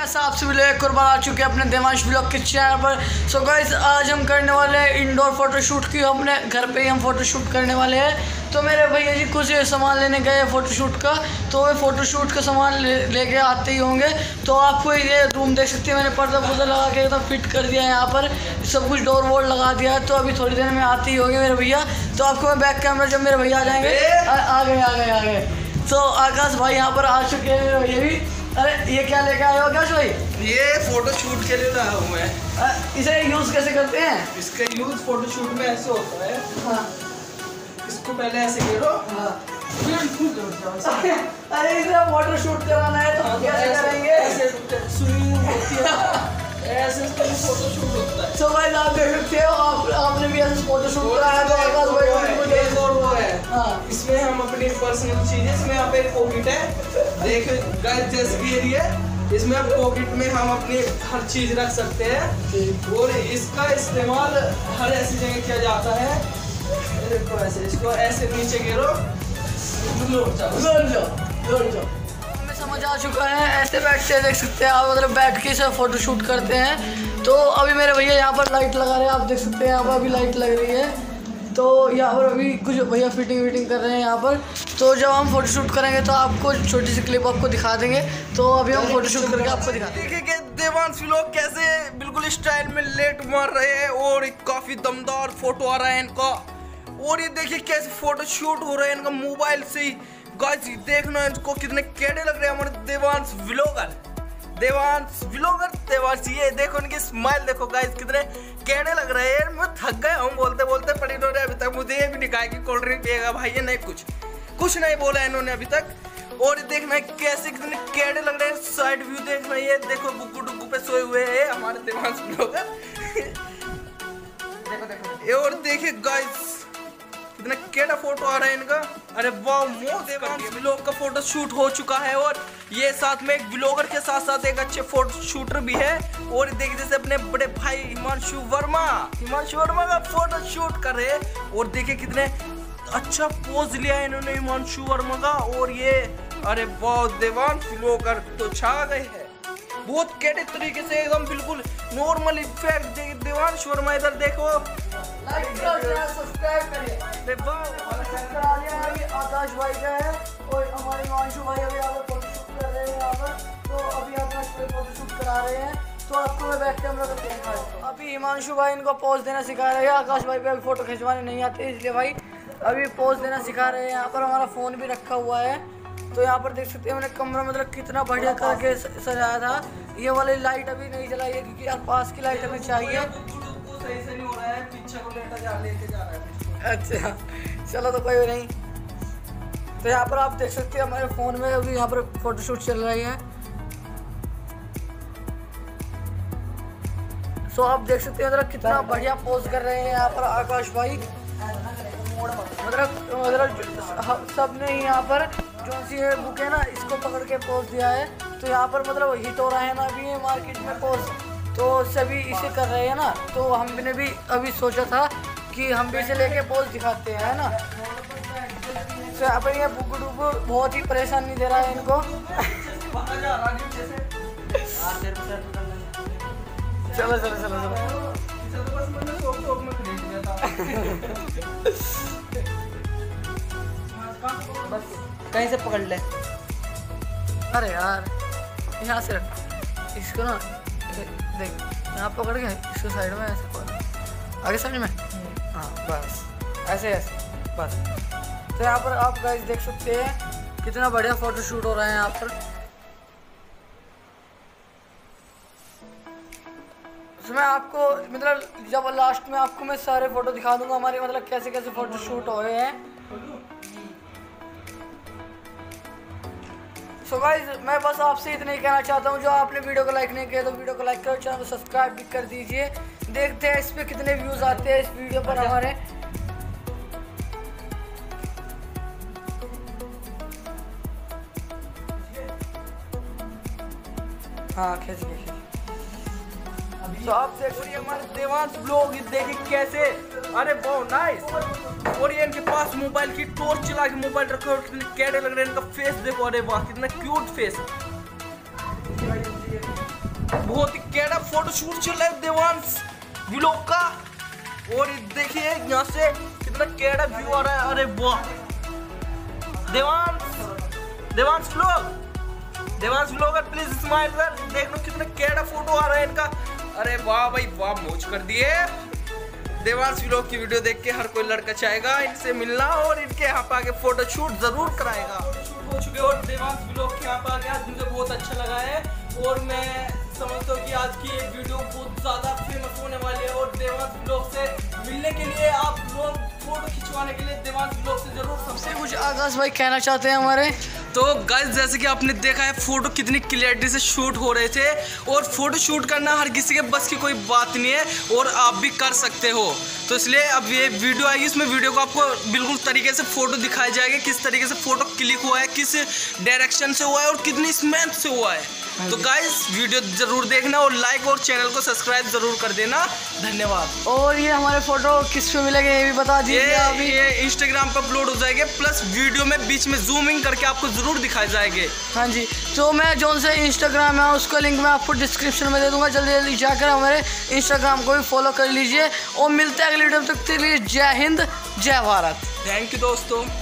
कैसा आप सभी लोग एक और बार आ चुके हैं अपने देवांश ब्लॉग के चैनल पर? सो so गाइस आज हम करने वाले हैं इंडोर फोटोशूट की। अपने घर पे ही हम फोटोशूट करने वाले हैं। तो मेरे भैया जी कुछ सामान लेने गए फोटोशूट का। तो वे फोटोशूट का सामान ले लेके आते ही होंगे। तो आपको ये रूम देख सकते हैं। मैंने पर्दा पुर्दा लगा के एकदम फिट कर दिया है यहाँ पर। सब कुछ डोर वोर लगा दिया है। तो अभी थोड़ी देर में आते ही होंगे मेरे भैया। तो आपको मैं बैक कैमरा जब मेरे भैया आ जाएँगे। आ, आ गए आ गए आ गए। तो आकाश भाई यहाँ पर आ चुके हैं मेरे भैया भी अरे ये क्या लेके आए हो आकाश भाई? ये फ़ोटो शूट के लिए लाया हूँ मैं। इसे यूज़ कैसे करते हैं? इसका यूज़ फ़ोटो शूट में ऐसे होता है। हाँ। इसको पहले ऐसे करो। हाँ। हो। अरे इसे वाटर शूट कराना है तो हम कैसे करेंगे? ऐसे स्विमिंग होती है। ऐसे फ़ोटो शूट होता है। सो भाई आप देख सकते हो आप आपने भी ऐसे फ़ोटो शूट कराया तो आकाश भाई इसमें हम अपनी पर्सनल चीज़ें, इसमें यहाँ पे पॉकेट है। देख गाइस जैसे कि है, इसमें पॉकेट में हम अपनी हर चीज़ रख सकते हैं। और इसका इस्तेमाल हर ऐसी जगह किया जाता है। देखो ऐसे, इसको ऐसे नीचे गिरो समझ आ चुका है, ऐसे बैठ के देख सकते हैं आप मतलब बैठ के सब फ़ोटो शूट करते हैं। तो अभी मेरे भैया यहाँ पर लाइट लगा रहे हैं, आप देख सकते हैं, यहाँ पर अभी लाइट लग रही है। तो यहाँ पर अभी कुछ भैया फिटिंग विटिंग कर रहे हैं यहाँ पर। तो जब हम फ़ोटो शूट करेंगे तो आपको छोटी सी क्लिप आपको दिखा देंगे। तो अभी हम फ़ोटो शूट करके आपको दिखा देंगे। देवांश लोग कैसे बिल्कुल स्टाइल में लेट मार रहे हैं और काफ़ी दमदार फ़ोटो आ रहा है इनका। और ये देखिए कैसे फ़ोटो शूट हो रहे हैं इनका मोबाइल से ही। गाइस देखना इनको कितने केड़े लग रहे हैं हमारे देवांश व्लॉगर देवांश व्लॉगर देवांश ये देखो इनकी स्माइल देखो गाइस कितने केड़े लग रहे हैं मैं थक गया हूँ बोलते बोलते पर इन्होंने अभी तक मुझे ये भी नहीं कहा कि कोल्ड ड्रिंक पिएगा भाई ये नहीं कुछ कुछ नहीं बोला इन्होंने अभी तक। और देखना कैसे कितने केड़े लग रहे हैं साइड व्यू देखना ये देखो बुक्कू डुक्कू पे सोए हुए हैं हमारे देवांश ब्लॉगर देखो देखो। और देखिए गाइस कितना केड़ा फ़ोटो आ रहा है इनका। अरे वाह मोह देवांश ब्लॉग का फ़ोटो शूट हो चुका है और ये साथ में एक ब्लॉगर के साथ साथ एक अच्छे फ़ोटो शूटर भी है। और देखिए जैसे अपने बड़े भाई हिमांशु वर्मा हिमांशु वर्मा का फ़ोटो शूट कर रहे और देखिए कितने अच्छा पोज लिया है इन्होंने हिमांशु वर्मा का। और ये अरे वाह देवांश ब्लॉगर तो छा गए हैं। बहुत केटे तरीके से एकदम बिल्कुल नॉर्मल इफ़ेक्ट देवांश वर्मा इधर देखो। लाइक करो चैनल सब्सक्राइब करिए। भाई अभी तो अभी तो अभी हिमांशु भाई इनको पोज देना सिखा रहे हैं। आकाश भाई पे अभी फ़ोटो खिंचवाने नहीं आते, इसलिए भाई अभी पोज देना सिखा रहे हैं। यहाँ पर हमारा फ़ोन भी रखा हुआ है। तो यहाँ पर देख सकते हैं मैंने कमरा मतलब कितना बढ़िया करके सजाया था। ये वाली लाइट अभी नहीं जलाई है, क्योंकि यार पास की लाइट हमें चाहिए। सही से नहीं हो रहा है, पीछे को लेटा जा, लेके जा रहा है। अच्छा चलो तो कोई नहीं। तो यहाँ पर आप देख सकते हैं हमारे फ़ोन में अभी यहाँ पर फोटोशूट चल रही है। सो आप देख सकते हैं मतलब कितना बढ़िया पोज कर रहे हैं यहाँ पर आकाश भाई। मतलब मतलब सबने ही यहाँ पर जो सी ये बुक है ना इसको पकड़ के पोज दिया है। तो यहाँ पर मतलब हिट हो रहा है ना अभी मार्केट में पोज तो सभी इसे कर रहे हैं ना तो हमने भी अभी सोचा था कि हम भी इसे लेके पोज दिखाते हैं ना? तो पर ये बुक डुक बहुत ही परेशानी दे रहा है इनको। चलो चलो चलो चलो। बस कहीं से पकड़ ले। अरे यार यहाँ से रख। इसको ना देख यहाँ पकड़ के इसको साइड में ऐसे आगे समझ में? हाँ बस। ऐसे ऐसे, बस। तो यहाँ पर आप गाइस देख सकते हैं कितना बढ़िया फ़ोटो शूट हो रहा है यहाँ पर। तो मैं आपको मतलब जब लास्ट में आपको मैं सारे फ़ोटो दिखा दूँगा हमारे मतलब कैसे कैसे फ़ोटो शूट हुए हैं। सो गाइज़ मैं बस आपसे इतना ही कहना चाहता हूँ जो आपने वीडियो को लाइक नहीं किया तो वीडियो को लाइक करो चैनल को सब्सक्राइब भी कर दीजिए। देखते हैं इस पे कितने व्यूज़ आते हैं इस वीडियो पर हमारे। हाँ खींच गए तो आप देख रही हमारे देवांश ब्लॉग देखिए कैसे। अरे बहुत नाइस और ये इनके पास मोबाइल की टॉर्च चला के मोबाइल रखे और कितने कैडे लग रहे हैं, इनका फेस देखो, अरे वाह, कितना क्यूट फेस बहुत ही कैडा फ़ोटो शूट चल रहा है देवांश व्लॉग का और देखिए, यहाँ से कितना कैडा व्यू आ रहा है, अरे वाह। Devansh Devansh vlog Devansh vlogger please smile कर देख लो कितना कैडा फ़ोटो आ रहा है इनका। अरे वाह भाई, वाह, मौज कर दिए। देवांश व्लॉग की वीडियो देख के हर कोई लड़का चाहेगा इनसे मिलना और इनके यहाँ पे आगे फ़ोटो शूट ज़रूर कराएगा। हो चुके और देवांश व्लॉग के यहाँ पे आगे आज मुझे बहुत अच्छा लगा है और मैं समझता हूँ कि आज की ये वीडियो बहुत ज़्यादा फ़ेमस होने वाली है और देवांश ब्लॉग से मिलने के लिए आप लोग फ़ोटो खिंचवाने के लिए देवांश ब्लॉग से ज़रूर सबसे कुछ आकाश भाई कहना चाहते हैं हमारे। तो गाइस जैसे कि आपने देखा है फ़ोटो कितनी क्लियरिटी से शूट हो रहे थे और फ़ोटो शूट करना हर किसी के बस की कोई बात नहीं है और आप भी कर सकते हो। तो इसलिए अब ये वीडियो आएगी इसमें वीडियो को आपको बिल्कुल तरीके से फ़ोटो दिखाई जाएगी किस तरीके से फ़ोटो क्लिक हुआ है किस डायरेक्शन से हुआ है और कितनी स्मेंथ से हुआ है। तो गाइस वीडियो ज़रूर देखना और लाइक और चैनल को सब्सक्राइब ज़रूर कर देना। धन्यवाद। और ये हमारे फ़ोटो किस पे मिलेंगे ये भी बता दीजिए अभी ये इंस्टाग्राम पर अपलोड हो जाएँगे प्लस वीडियो में बीच में जूमिंग करके आपको ज़रूर दिखाए जाएँगे। हाँ जी तो मैं जो से इंस्टाग्राम है उसका लिंक मैं आपको डिस्क्रिप्शन में दे दूँगा। जल्दी जल्दी जाकर हमारे इंस्टाग्राम को भी फॉलो कर लीजिए और मिलते हैं अगले वीडियो तक के लिए जय हिंद जय भारत। थैंक यू दोस्तों।